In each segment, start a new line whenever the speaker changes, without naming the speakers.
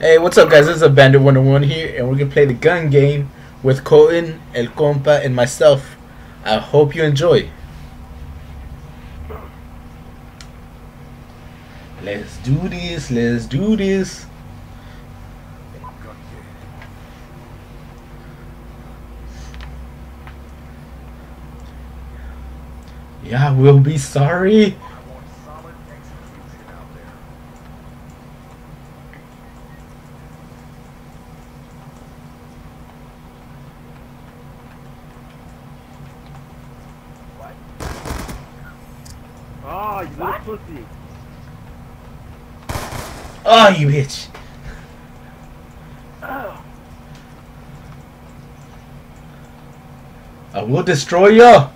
Hey, what's up, guys? This is Bandit 101 here, and we're gonna play the gun game with Colton, El Compa, and myself. I hope you enjoy. Let's do this. Let's do this. Yeah, we'll be sorry.
Oh, you little pussy.
Oh, you bitch. I will destroy you.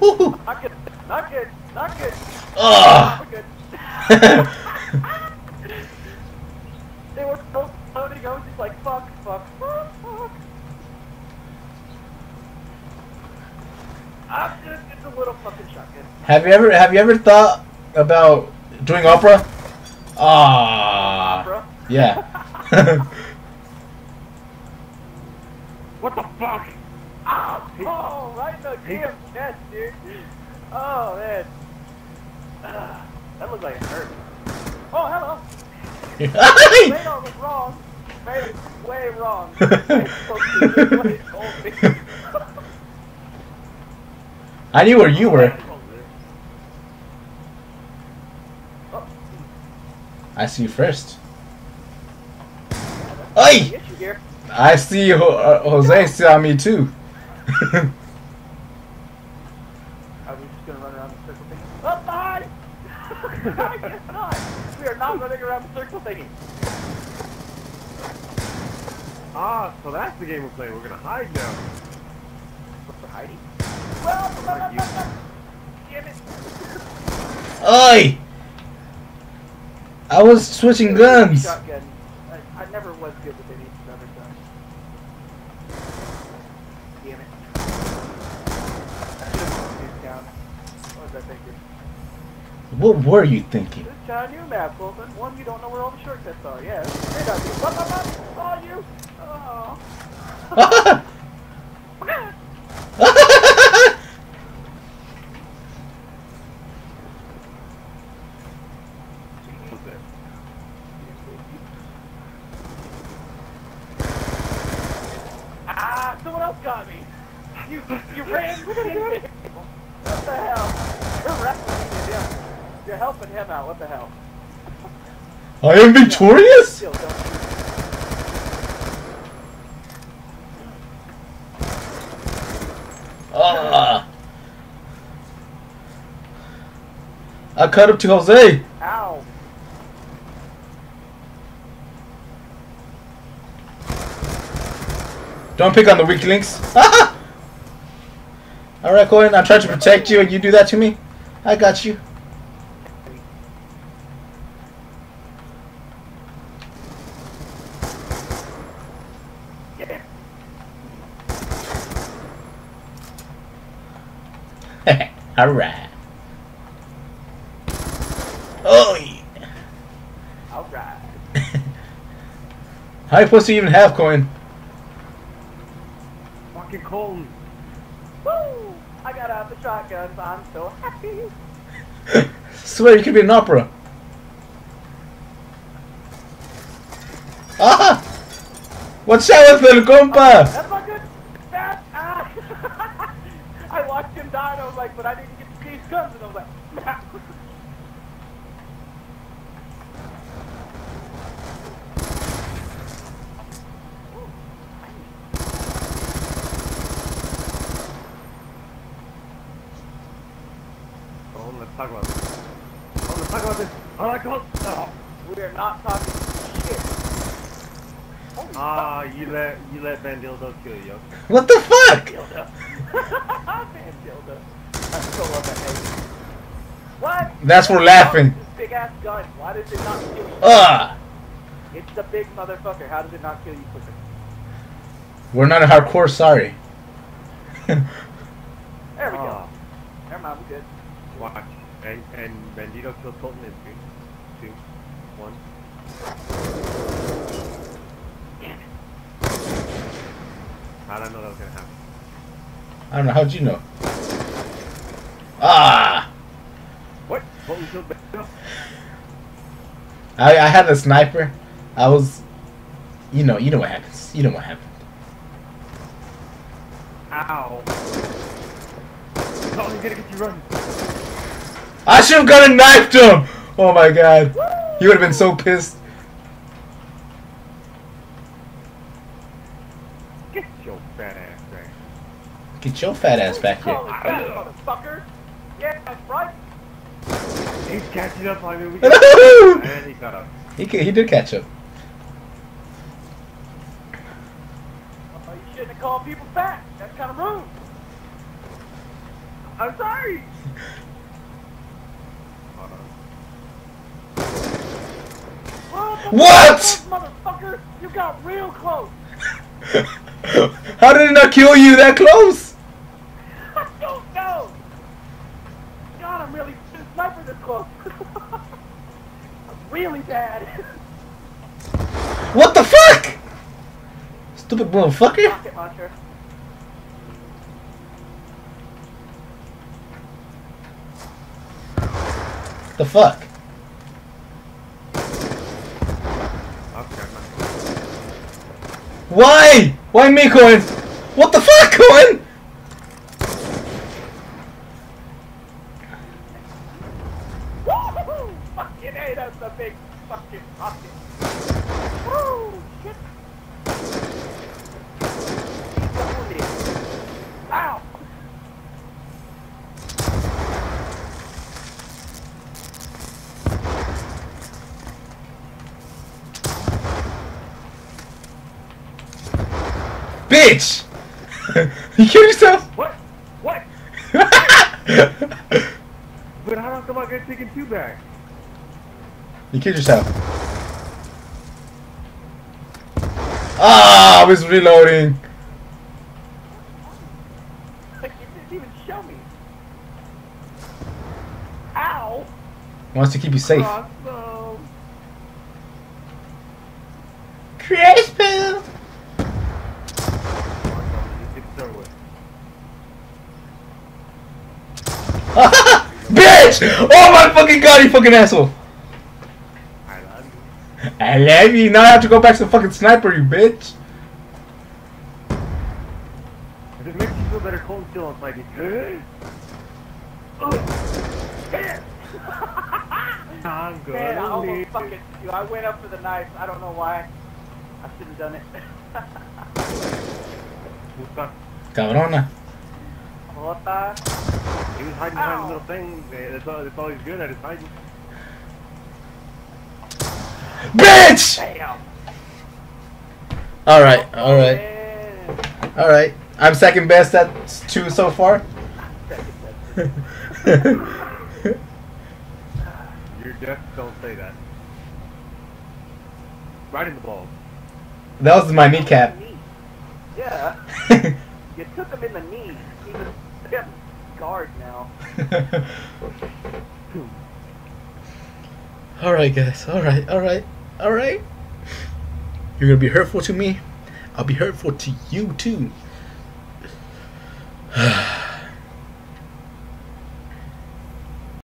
Woo-hoo.
Not good. Not good. Not good.
Ah.
Not they were so floating. I was just like, fuck, fuck, fuck, fuck. I'm just, it's a little fucking shotgun.
Have you ever have you ever thought about doing opera? Ah.
Bro.
Yeah.
What the fuck? Oh, oh right in the damn chest, dude. Oh, man. Ah, that looked like it hurt. Oh, hello. Radar was wrong. Way, way wrong. Way supposed to be what it told me.
I knew where you were. I see you first.
Here.
I see Ho- uh, Jose saw me too.
Are we just gonna run around the circle thingy? Oh. We are not running around the circle thingy.
Ah, so that's the game we're playing. We're gonna hide now.
What's for hiding?
Oi! I was switching guns.
Shotgun. I, I never was good with any other gun. Damn it. I should have these down. What was I thinking?
What were you thinking?
Just try a map. One, you don't know where all the shortcuts are. Yeah, that's great of you. Up, up, up. You. Oh.
What's that?
Someone got me. You, you ran with. What the hell? You're wrestling him. You're helping him out. What the hell?
I am victorious?
Still, don't shoot.
Ah. I cut up to Jose.
Ow.
Don't pick on the weak links. Alright, Cohen, I tried to protect you and you do that to me? I got you.
Yeah.
Alright. Oh, yeah.
All right.
How you supposed to even have coin?
Colton.
Woo! I got out the shotguns. I'm so happy.
Swear you could be an opera. Ah! Watch out with el compa!
That's not good. That, ah. I watched him die and I was like, but I didn't get to see his guns. And I was like, nah.
Colton, let's talk about this. Colton, let's talk about this. Alright, Colton. Oh.
we are not talking shit. Holy
Ah, you let you let Van Dildo kill you.
What the fuck?
dildo. Man, dildo. I still love that name. What?
That's for laughing.
This big ass gun. Why does it not kill you?
Ah!
It's the big motherfucker. How does it not kill you quicker?
We're not a hardcore, sorry.
There we go.
Ah,
Never mind, we're good.
Watch. And and Bandito kills Colton in three, two, one. How did I know that was gonna happen?
I don't know. How'd you know? Ah!
What? Colton killed Bandito?
I, I had a sniper. I was, you know, you know what happens. You know what happened.
Ow! Colton's gonna get you running.
I should have gone and knifed him. Oh my god, he would have been so pissed.
Get your fat ass back.
Get your fat ass back here.
Motherfucker! Yeah, that's right.
He's catching up on me. We and he got up.
he he did catch up.
Oh, you shouldn't have called people fat. That's kind of rude. I'm sorry.
Hold on.
What? the fuck, Motherfucker, you got real close.
How did it not kill you that close?
I don't know. God, I'm really sniper this close. I'm really bad.
What the fuck? Stupid motherfucker.
Rocket launcher.
The fuck?
Okay, I'm not.
Why? Why me, Cohen? What the fuck?
Woo! Fucking A, that's big fucking. Woo! Shit. Double it. Ow!
Bitch! you killed yourself?
What? What? But how come I get taken two back?
you killed yourself. Ah, I was reloading.
Like, you didn't even show me. Ow!
Wants to keep you safe.
Awesome.
Crash poo.
Get started with.
Bitch! Oh my fucking god, you fucking asshole!
I love you.
I love you. Now I have to go back to the fucking sniper, you bitch.
If it makes you feel better, Colton's still on fighting. I'm good.
man, I almost fucking, you I went up for the knife. I don't know why. I should have done it.
Cabrona.
Jota.
He was hiding behind a little thing. That's all, that's all he's good at is hiding.
Bitch!
Damn.
Alright, alright,
Man.
alright. I'm second best at two so far.
You're deaf, don't say that. Right in the balls.
that was my kneecap.
Yeah. You took him in the knee. Guard now.
alright, guys. Alright, alright, alright. You're gonna be hurtful to me. I'll be hurtful to you too.